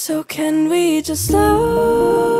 So, can we just slow